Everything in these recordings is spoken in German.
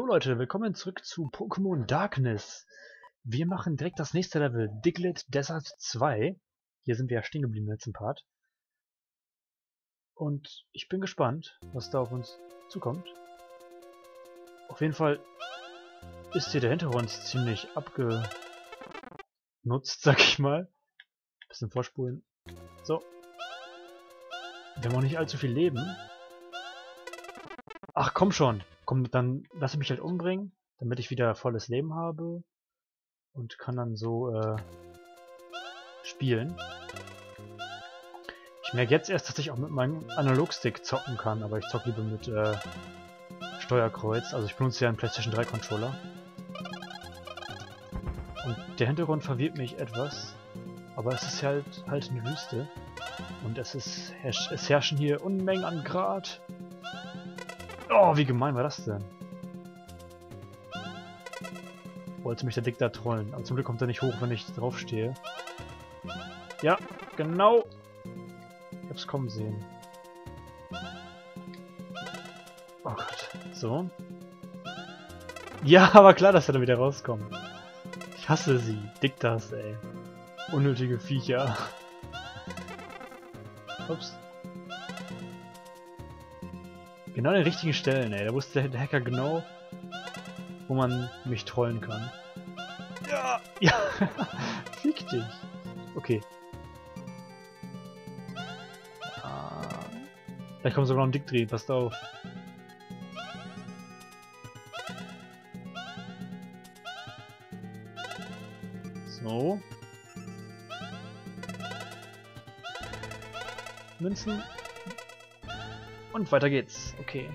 So Leute, willkommen zurück zu Pokémon Darkness. Wir machen direkt das nächste Level, Diglett Desert 2. Hier sind wir ja stehen geblieben im letzten Part. Und ich bin gespannt, was da auf uns zukommt. Auf jeden Fall ist hier der Hintergrund ziemlich abgenutzt, sag ich mal. Bisschen vorspulen. So. Wir haben auch nicht allzu viel Leben. Ach komm schon. Komm, dann lass ich mich halt umbringen, damit ich wieder volles Leben habe. Und kann dann so äh, spielen. Ich merke jetzt erst, dass ich auch mit meinem Analogstick zocken kann, aber ich zocke lieber mit äh, Steuerkreuz. Also ich benutze ja einen PlayStation 3 Controller. Und der Hintergrund verwirrt mich etwas. Aber es ist halt halt eine Wüste. Und es ist es herrschen hier Unmengen an Grad. Oh, wie gemein war das denn? Wollte mich der Dick da trollen. Aber zum Glück kommt er nicht hoch, wenn ich draufstehe. Ja, genau. Ich hab's kommen sehen. Oh Gott. So. Ja, aber klar, dass er dann wieder rauskommt. Ich hasse sie. Dick das, ey. Unnötige Viecher. Ups. Genau an den richtigen Stellen, ey. Da wusste der Hacker genau, wo man mich trollen kann. Ja! Ja! Fick dich! Okay. Ah. Vielleicht kommt sogar noch ein Dickdreh, passt auf. So. Münzen. Und weiter geht's. Okay.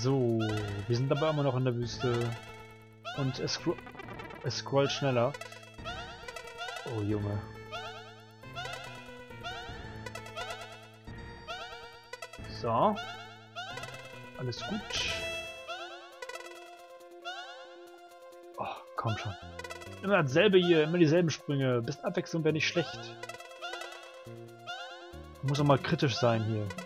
So, wir sind dabei immer noch in der Wüste. Und es, scro es scrollt schneller. Oh Junge. So. Alles gut. Oh, komm schon. Immer dasselbe hier, immer dieselben Sprünge. Bisschen Abwechslung wäre nicht schlecht. Muss auch mal kritisch sein hier.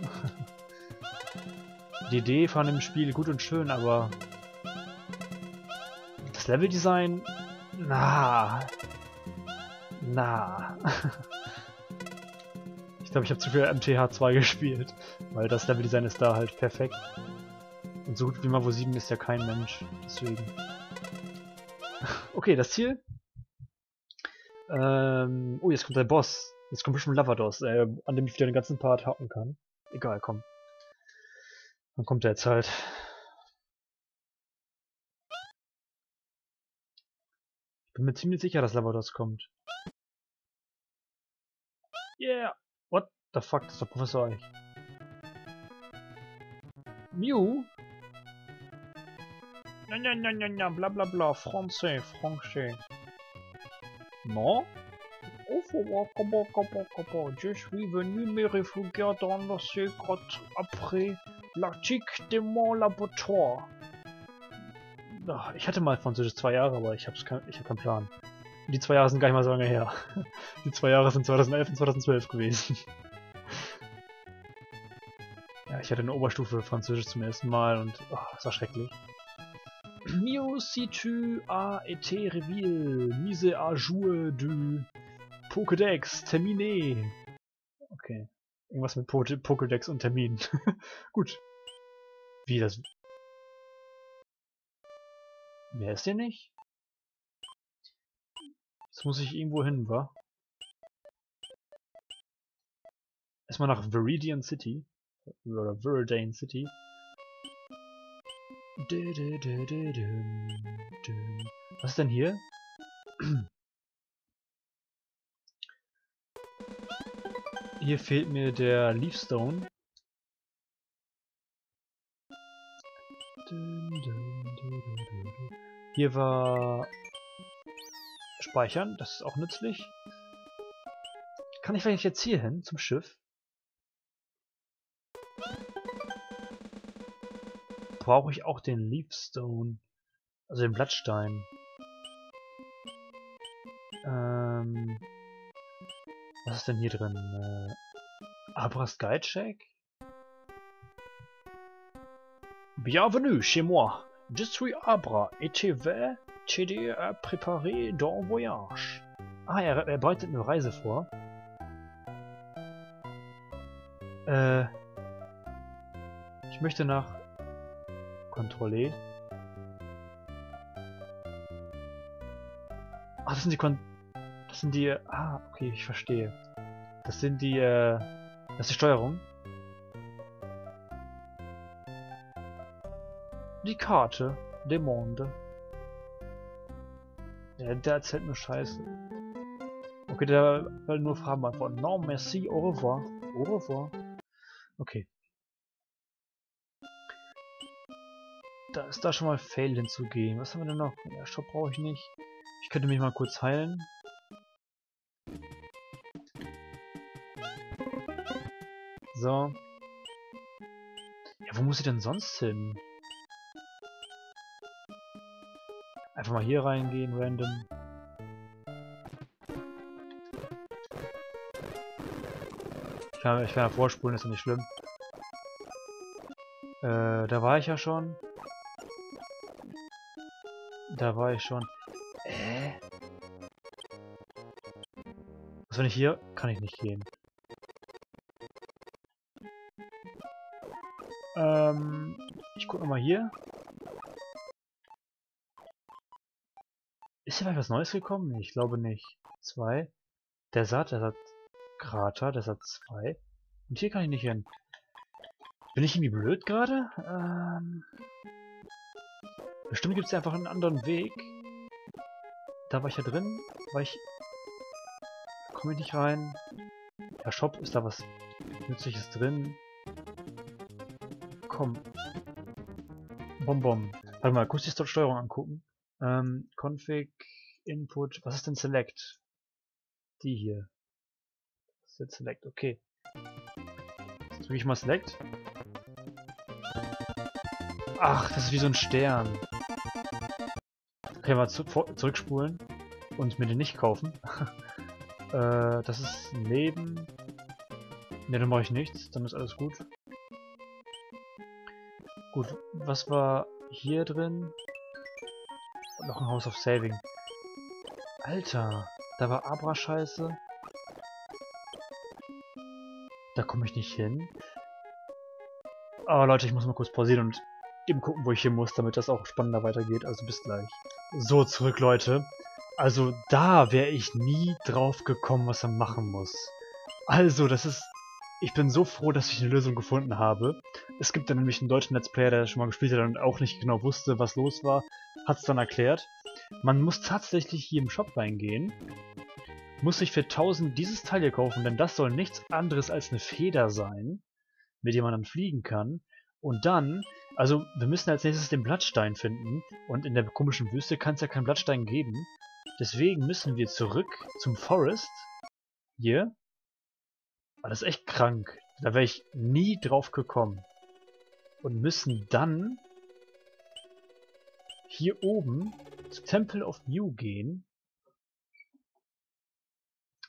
Die Idee von dem Spiel gut und schön, aber das Leveldesign, na, na. ich glaube, ich habe zu viel MTH 2 gespielt, weil das Leveldesign ist da halt perfekt. Und so gut wie Mavo 7 ist ja kein Mensch, deswegen. okay, das Ziel. Ähm, oh, jetzt kommt der Boss. Jetzt kommt bestimmt Lavados, äh, an dem ich wieder den ganzen Part hacken kann. Egal, komm. Dann kommt er jetzt halt. Ich bin mir ziemlich sicher, dass Lavados kommt. Yeah! What the fuck, das ist der Professor Eich. Mew? Na na na na na, bla bla bla, français, français. Non? Je suis venu me réfugier dans le secret après l'article de mon laboratoire. Ach, ich hatte mal Französisch zwei Jahre, aber ich, hab's kein, ich hab keinen Plan. Die zwei Jahre sind gar nicht mal so lange her. Die zwei Jahre sind 2011 und 2012 gewesen. ja, ich hatte eine Oberstufe Französisch zum ersten Mal und oh, das war schrecklich. Mio si tu a été reveal, mise à jour du Pokédex, Termine. Okay. Irgendwas mit po Pokédex und Termin. Gut. Wie das... Wer ist der nicht? Jetzt muss ich irgendwo hin, wa? Erstmal nach Viridian City. Oder Viridane City. Was ist denn hier? Hier fehlt mir der Leafstone. Hier war Speichern, das ist auch nützlich. Kann ich vielleicht jetzt hier hin, zum Schiff? Brauche ich auch den Leafstone, also den Blattstein. Ähm... Was ist denn hier drin? Äh, Abras Guide Check? Bienvenue chez moi. Je suis Abra et tu vas t'aider à préparer ton voyage. Ah, er, er bereitet eine Reise vor. Äh, ich möchte nach Kontrolle. Ah, das sind die Kon... Das sind die... Ah, okay, ich verstehe. Das sind die, äh... Das ist die Steuerung. Die Karte. De Monde. Ja, der erzählt nur Scheiße. Okay, der will nur Fragen beantworten. Non, merci, au revoir. Au revoir. Okay. Da ist da schon mal Fail hinzugehen. Was haben wir denn noch? Ja, Shop brauche ich nicht. Ich könnte mich mal kurz heilen. So. Ja, wo muss ich denn sonst hin? Einfach mal hier reingehen, random. Ich kann, ich kann ja vorspulen, ist ja nicht schlimm. Äh, da war ich ja schon. Da war ich schon. Äh? Was, wenn ich hier... Kann ich nicht gehen. Ich guck nochmal hier. Ist hier vielleicht was Neues gekommen? Ich glaube nicht. Zwei. Der Saat, der hat Krater, der hat zwei. Und hier kann ich nicht hin. Bin ich irgendwie blöd gerade? Ähm, bestimmt gibt es einfach einen anderen Weg. Da war ich ja drin. War ich... Komme ich nicht rein. Der Shop, ist da was Nützliches drin? komm. Bonbon. Warte mal, kurz die Steuerung angucken. Ähm, Config, Input, was ist denn Select? Die hier. Das ist Select, okay. Jetzt drücke ich mal Select. Ach, das ist wie so ein Stern. Okay, mal zu zurückspulen und mir den nicht kaufen. äh, das ist ein Leben. Ne, dann mache ich nichts, dann ist alles gut. Gut, was war hier drin? Noch ein House of Saving. Alter, da war Abra-Scheiße. Da komme ich nicht hin. Aber Leute, ich muss mal kurz pausieren und eben gucken, wo ich hin muss, damit das auch spannender weitergeht. Also bis gleich. So, zurück, Leute. Also da wäre ich nie drauf gekommen, was er machen muss. Also, das ist ich bin so froh, dass ich eine Lösung gefunden habe. Es gibt dann nämlich einen deutschen Let's Player, der schon mal gespielt hat und auch nicht genau wusste, was los war, hat es dann erklärt. Man muss tatsächlich hier im Shop reingehen, muss sich für 1000 dieses Teil hier kaufen, denn das soll nichts anderes als eine Feder sein, mit der man dann fliegen kann. Und dann, also wir müssen als nächstes den Blattstein finden und in der komischen Wüste kann es ja keinen Blattstein geben. Deswegen müssen wir zurück zum Forest, hier, aber das ist echt krank. Da wäre ich nie drauf gekommen. Und müssen dann hier oben zu Temple of Mew gehen.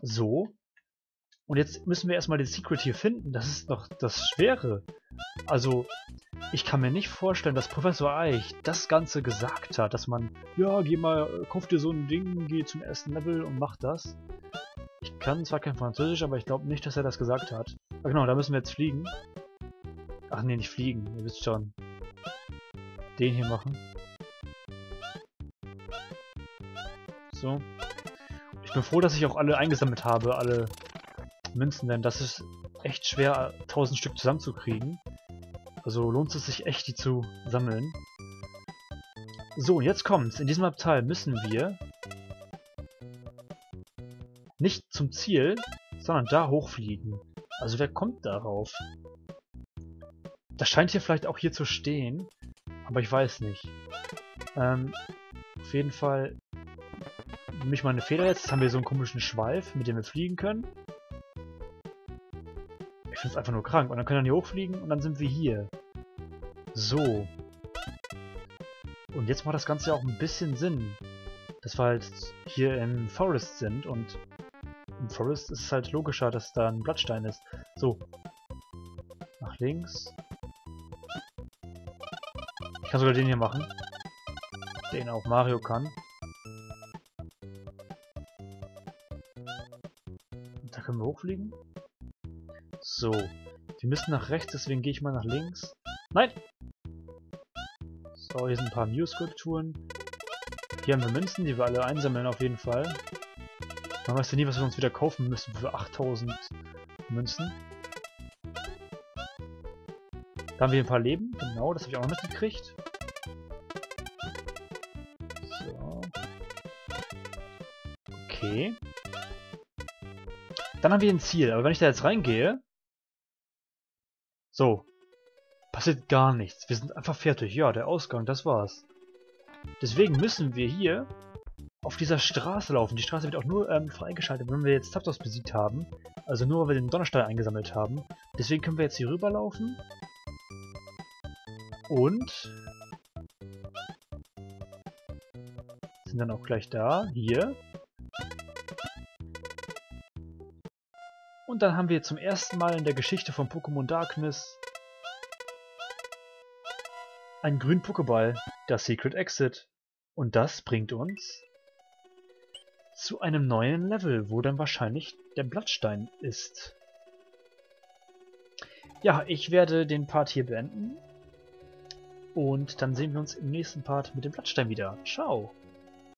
So. Und jetzt müssen wir erstmal den Secret hier finden. Das ist doch das Schwere. Also, ich kann mir nicht vorstellen, dass Professor Eich das Ganze gesagt hat, dass man, ja, geh mal, kauf dir so ein Ding, geh zum ersten Level und mach das. Ich kann zwar kein Französisch, aber ich glaube nicht, dass er das gesagt hat. Ah, genau, da müssen wir jetzt fliegen. Ach nee, nicht fliegen, ihr wisst schon. Den hier machen. So. Ich bin froh, dass ich auch alle eingesammelt habe, alle Münzen, denn das ist echt schwer, 1000 Stück zusammenzukriegen. Also lohnt es sich echt, die zu sammeln. So, jetzt kommt's. In diesem Abteil müssen wir nicht zum Ziel, sondern da hochfliegen. Also wer kommt darauf? Das scheint hier vielleicht auch hier zu stehen, aber ich weiß nicht. Ähm, auf jeden Fall nehme ich mal eine Feder jetzt. Jetzt haben wir so einen komischen Schweif, mit dem wir fliegen können. Ich finde es einfach nur krank. Und dann können wir hier hochfliegen und dann sind wir hier. So. Und jetzt macht das Ganze ja auch ein bisschen Sinn. Dass wir halt hier im Forest sind und Forest ist es halt logischer, dass da ein Blattstein ist. So. Nach links. Ich kann sogar den hier machen. den auch Mario kann. Da können wir hochfliegen. So. Wir müssen nach rechts, deswegen gehe ich mal nach links. Nein! So, hier sind ein paar Mew-Skulpturen. Hier haben wir Münzen, die wir alle einsammeln auf jeden Fall. Man weiß ja nie, was wir uns wieder kaufen müssen für 8000 Münzen. Da haben wir ein paar Leben, genau, das habe ich auch noch mitgekriegt. So. Okay. Dann haben wir ein Ziel, aber wenn ich da jetzt reingehe... So. Passiert gar nichts. Wir sind einfach fertig. Ja, der Ausgang, das war's. Deswegen müssen wir hier auf dieser Straße laufen. Die Straße wird auch nur ähm, freigeschaltet, wenn wir jetzt Taptos besiegt haben. Also nur, weil wir den Donnerstein eingesammelt haben. Deswegen können wir jetzt hier rüberlaufen. Und sind dann auch gleich da. Hier. Und dann haben wir zum ersten Mal in der Geschichte von Pokémon Darkness einen grünen Pokéball, das Secret Exit. Und das bringt uns zu einem neuen Level, wo dann wahrscheinlich der Blattstein ist. Ja, ich werde den Part hier beenden. Und dann sehen wir uns im nächsten Part mit dem Blattstein wieder. Ciao!